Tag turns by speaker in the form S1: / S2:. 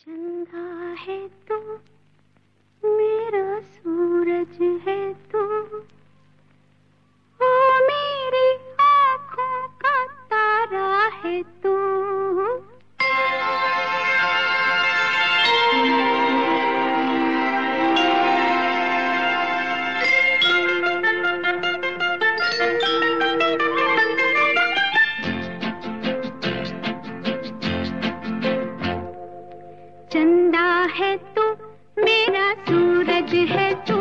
S1: चंदा है तू। ठंडा है तो मेरा सूरज है तू